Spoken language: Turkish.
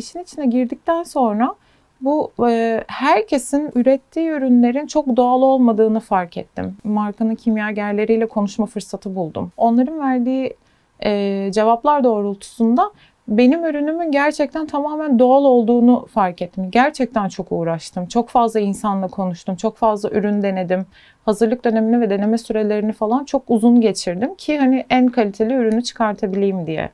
işin içine girdikten sonra bu e, herkesin ürettiği ürünlerin çok doğal olmadığını fark ettim. Markanın kimyagerleriyle konuşma fırsatı buldum. Onların verdiği e, cevaplar doğrultusunda benim ürünümün gerçekten tamamen doğal olduğunu fark ettim. Gerçekten çok uğraştım. Çok fazla insanla konuştum. Çok fazla ürün denedim. Hazırlık dönemini ve deneme sürelerini falan çok uzun geçirdim ki hani en kaliteli ürünü çıkartabileyim diye.